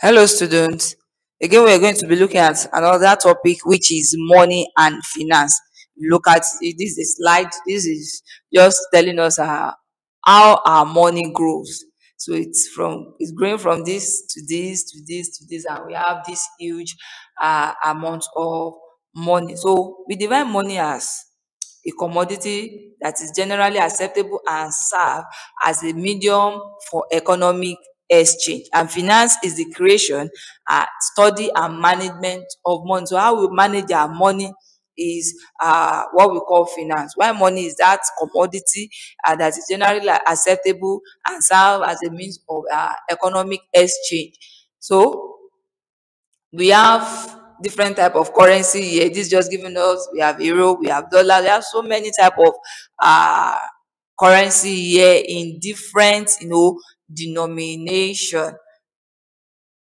Hello students, again we are going to be looking at another topic which is money and finance. Look at this is slide, this is just telling us uh, how our money grows. So it's from it's growing from this to this to this to this and we have this huge uh, amount of money. So we divide money as a commodity that is generally acceptable and serve as a medium for economic exchange. And finance is the creation uh, study and management of money. So how we manage our money is uh, what we call finance. Why money is that commodity uh, that is generally acceptable and serve as a means of uh, economic exchange. So we have different type of currency here. This just giving us we have euro we have dollar. We have so many type of uh currency here in different you know denomination.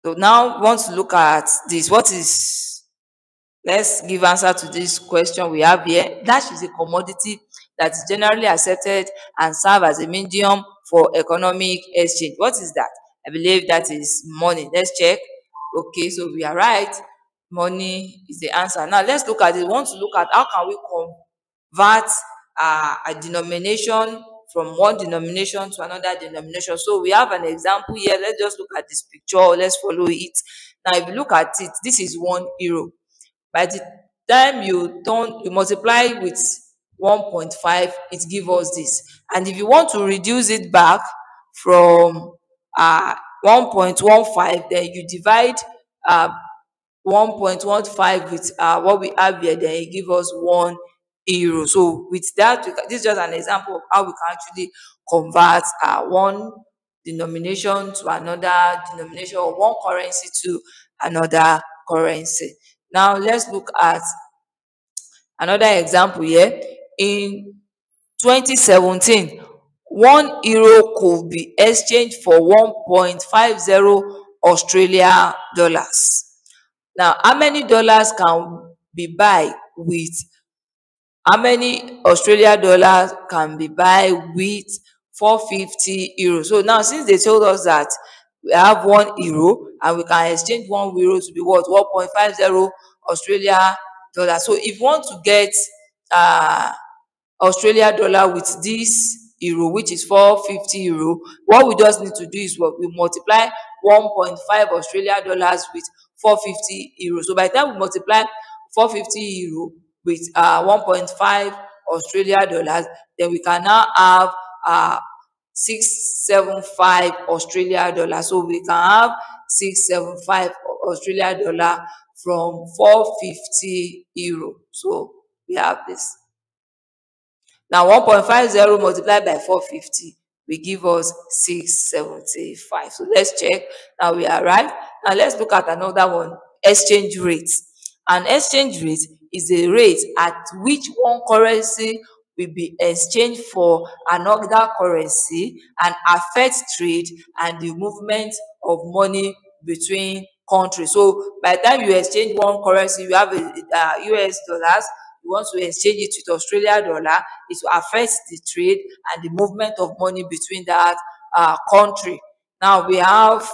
So now we want to look at this. What is let's give answer to this question we have here. That is a commodity that is generally accepted and serve as a medium for economic exchange. What is that? I believe that is money. Let's check. Okay so we are right. Money is the answer. Now let's look at it we want to look at how can we convert uh, a denomination from one denomination to another denomination. So we have an example here. Let's just look at this picture. Let's follow it. Now, if you look at it, this is one euro. By the time you turn, you multiply with 1.5, it gives us this. And if you want to reduce it back from uh, 1.15, then you divide uh, 1.15 with uh, what we have here, then it gives us 1 euro. So with that, this is just an example of how we can actually convert uh, one denomination to another denomination or one currency to another currency. Now let's look at another example here. In 2017, one euro could be exchanged for 1.50 Australia dollars. Now, how many dollars can be buy with how many Australia dollars can be buy with 450 euros? So now since they told us that we have one euro and we can exchange one euro to be what 1.50 Australia dollar. So if you want to get uh Australia dollar with this euro, which is 450 euro, what we just need to do is what we multiply 1.5 Australia dollars with 450 euro. So by the time we multiply 450 euro with uh 1.5 Australia dollars, then we can now have uh 675 Australia dollars. So we can have 675 Australia dollar from 450 euro. So we have this. Now 1.50 multiplied by 450 will give us 675. So let's check. Now we are right. Now let's look at another one. Exchange rate. An exchange rate is the rate at which one currency will be exchanged for another currency and affect trade and the movement of money between countries. So by the time you exchange one currency, you have a, uh, US dollars, you want to exchange it with Australia dollar, it will affect the trade and the movement of money between that uh, country. Now we have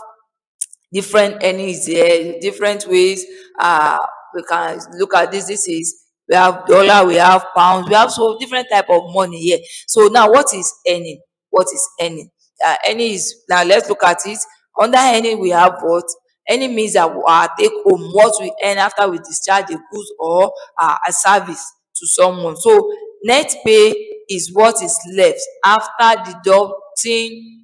different there, different ways uh, we can look at this. This is we have dollar, we have pounds, we have so different type of money here. So now what is earning? What is earning? Uh, earning is now let's look at it. Under earning we have what? Any means that we uh, take home what we earn after we discharge a goods or uh, a service to someone. So net pay is what is left after deducting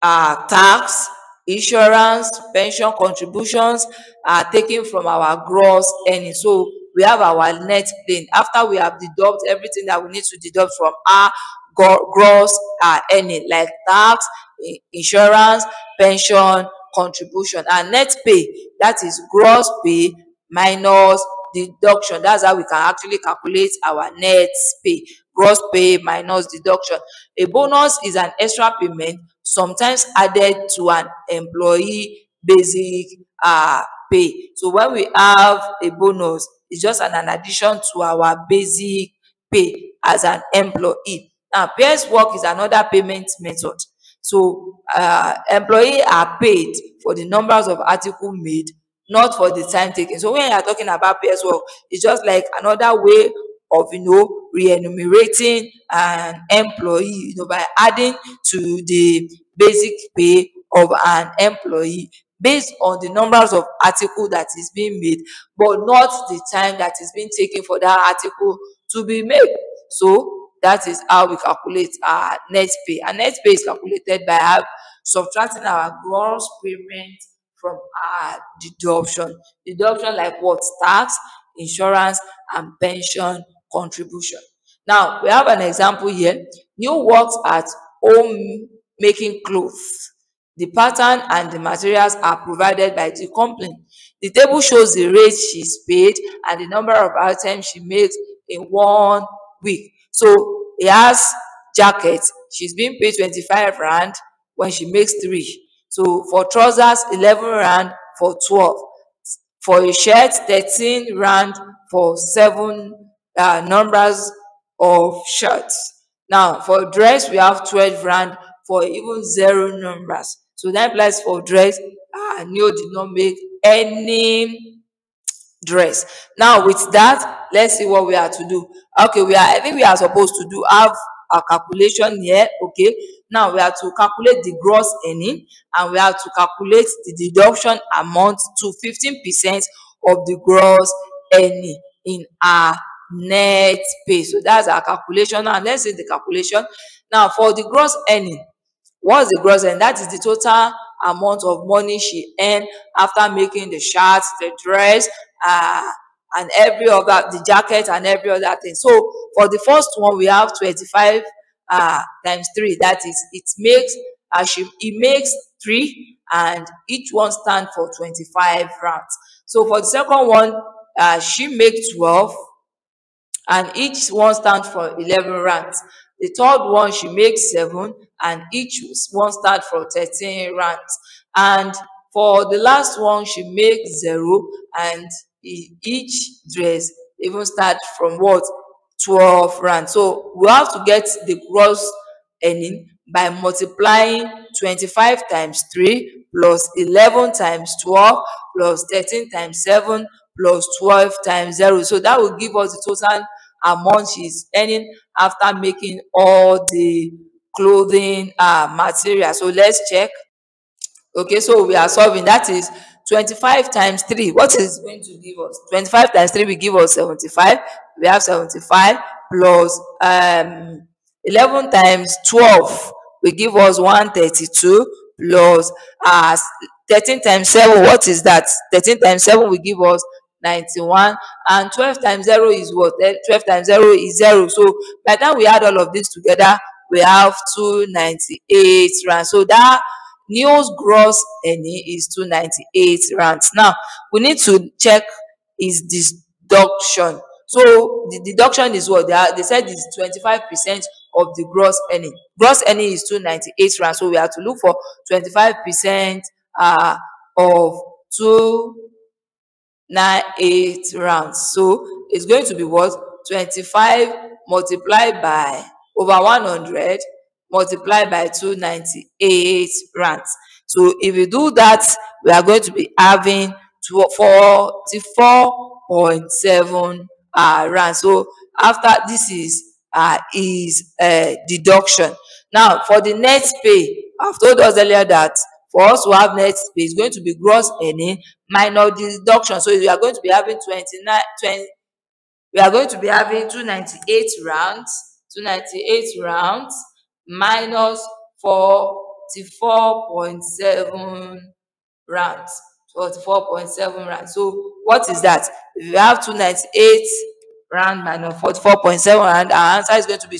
uh, tax, insurance, pension contributions are taken from our gross earnings. So we have our net plane. After we have deducted everything that we need to deduct from our gross uh, earning, like tax, insurance, pension, contribution. And net pay, that is gross pay minus deduction. That's how we can actually calculate our net pay. Gross pay minus deduction. A bonus is an extra payment sometimes added to an employee basic uh, pay. So when we have a bonus, it's just an, an addition to our basic pay as an employee. Now, pairs work is another payment method. So uh, employee are paid for the numbers of article made, not for the time taken. So when you are talking about well, it's just like another way of you know re-enumerating an employee you know by adding to the basic pay of an employee based on the numbers of article that is being made but not the time that is being taken for that article to be made so that is how we calculate our net pay and net pay is calculated by subtracting our gross payment from our deduction deduction like what tax insurance and pension contribution now we have an example here Neo works at home making clothes the pattern and the materials are provided by the company. The table shows the rate she's paid and the number of items she makes in one week. So he has jacket. She's being paid 25 rand when she makes three. So for trousers, 11 rand for 12. For a shirt, 13 rand for seven uh, numbers of shirts. Now for dress, we have 12 rand for even zero numbers. So that applies for dress. Ah, Neo did not make any dress. Now with that, let's see what we are to do. Okay, we are, I think we are supposed to do have a calculation here. Okay, now we have to calculate the gross earning and we have to calculate the deduction amount to 15% of the gross earning in our net pay. So that's our calculation. Now let's see the calculation. Now for the gross earning, What's the gross and that is the total amount of money she earned after making the shirts, the dress, uh, and every other, the jacket and every other thing. So for the first one, we have 25 uh, times 3. That is, it makes, she, it makes 3 and each one stand for 25 rands. So for the second one, uh, she makes 12 and each one stands for 11 rands. The third one, she makes 7 and each one start for 13 rands. And for the last one, she makes zero and each dress even start from what? 12 rands. So we have to get the gross earning by multiplying 25 times 3 plus 11 times 12 plus 13 times 7 plus 12 times 0. So that will give us the total amount she's earning after making all the clothing uh, material. So let's check. Okay, so we are solving. That is 25 times 3. What is going to give us? 25 times 3 will give us 75. We have 75 plus um, 11 times 12 will give us 132 plus uh, 13 times 7. What is that? 13 times 7 will give us 91 and 12 times 0 is what 12 times 0 is 0 so by the time we add all of this together we have 298 rand. So that Neo's gross earning is 298 rand. Now, we need to check is deduction. So the deduction is what they, are, they said is 25% of the gross earning. Gross earning is 298 rand. So we have to look for 25% uh, of 298 rand. So it's going to be what? 25 multiplied by over 100 multiplied by 298 rands. So if we do that, we are going to be having 44.7 uh, rands. So after this is uh, is uh, deduction. Now for the net pay, I've told us earlier that for us to have net pay is going to be gross earning minus deduction. So we are going to be having 29, 20, we are going to be having 298 rands to 98 rands minus 44.7 rands. 44.7 rands. So what is that? If you have 298 rand minus 44.7 rand, our answer is going to be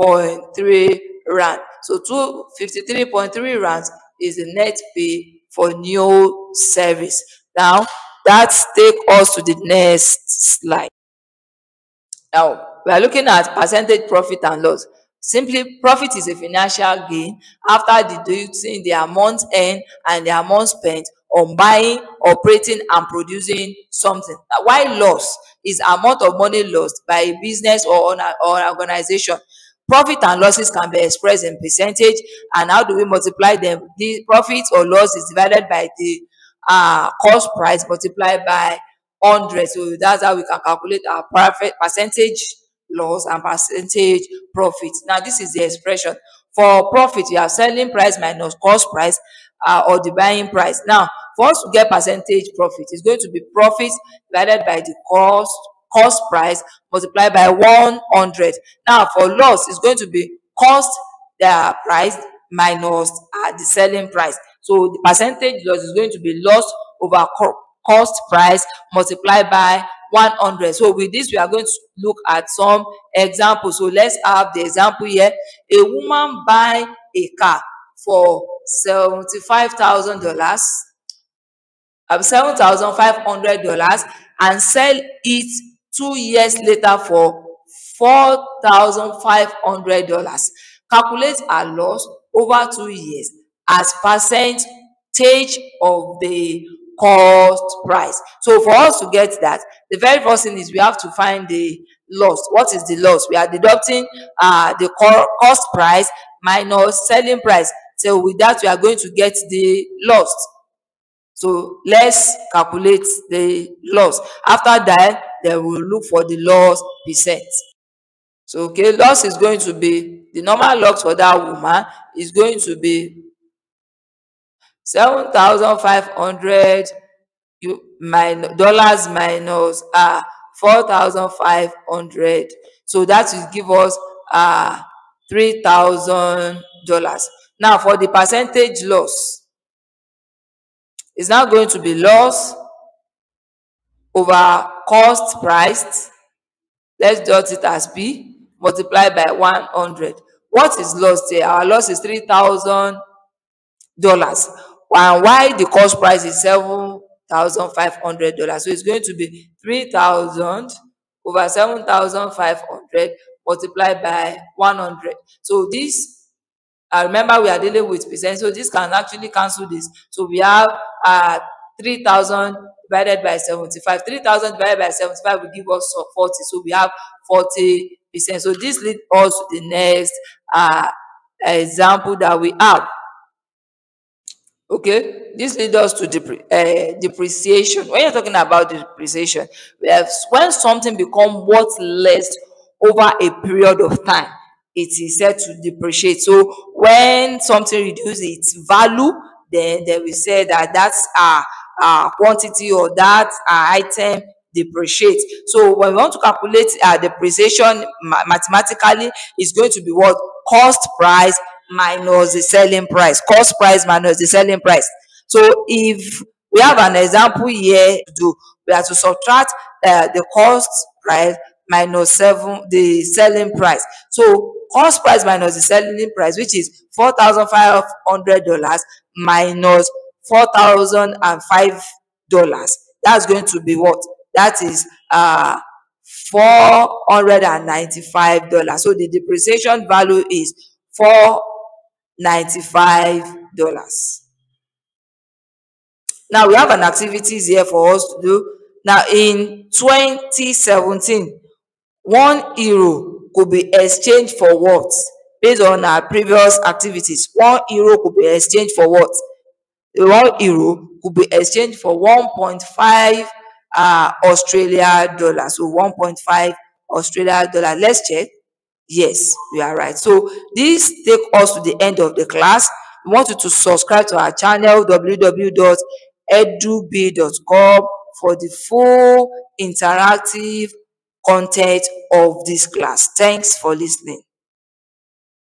253.3 rand. So 253.3 rands is the net pay for Neo service. Now, that take us to the next slide. Now, we are looking at percentage profit and loss. Simply, profit is a financial gain after deducting the amount earned and the amount spent on buying, operating, and producing something. While loss is amount of money lost by a business or an, or an organization Profit and losses can be expressed in percentage. And how do we multiply them? The profit or loss is divided by the uh, cost price multiplied by 100. So that's how we can calculate our profit percentage loss and percentage profit. Now, this is the expression. For profit, you have selling price minus cost price uh, or the buying price. Now, for us to get percentage profit, it's going to be profit divided by the cost cost price multiplied by 100. Now, for loss, it's going to be cost the price minus uh, the selling price. So the percentage loss is going to be loss over cost price multiplied by 100. So with this, we are going to look at some examples. So let's have the example here. A woman buy a car for $75,000, um, $7,500 and sell it two years later for $4,500. Calculate our loss over two years as percentage of the cost price. So for us to get that, the very first thing is we have to find the loss. What is the loss? We are deducting uh, the cost price minus selling price. So with that, we are going to get the loss. So let's calculate the loss. After that, then we'll look for the loss percent. So okay, loss is going to be the normal loss for that woman is going to be seven thousand five hundred minus you dollars minus uh four thousand five hundred. So that will give us uh three thousand dollars. Now for the percentage loss, it's now going to be loss over cost priced. Let's dot it as B multiplied by 100. What is loss there? Our loss is $3,000. And why the cost price is $7,500. So it's going to be 3,000 over 7,500 multiplied by 100. So this uh, remember, we are dealing with percent, so this can actually cancel this. So we have uh, 3,000 divided by 75. 3,000 divided by 75 will give us 40. So we have 40 percent. So this leads us to the next uh, example that we have. Okay, this leads us to depre uh, depreciation. When you're talking about depreciation, we have when something become worth less over a period of time it is said to depreciate. So when something reduces its value, then they will say that that's a, a quantity or that item depreciates. So when we want to calculate uh, depreciation ma mathematically, it's going to be what cost price minus the selling price. Cost price minus the selling price. So if we have an example here to do, we have to subtract uh, the cost price minus seven the selling price. So cost price minus the selling price, which is four thousand five hundred dollars minus four thousand and five dollars. That's going to be what? That is uh four hundred and ninety-five dollars. So the depreciation value is four ninety-five dollars. Now we have an activities here for us to do. Now in 2017, one euro could be exchanged for what? Based on our previous activities, one euro could be exchanged for what? One euro could be exchanged for 1.5 uh, Australia dollars. So 1.5 Australia dollar. Let's check. Yes, we are right. So this take us to the end of the class. We want you to subscribe to our channel www.edubbey.com for the full interactive content of this class. Thanks for listening.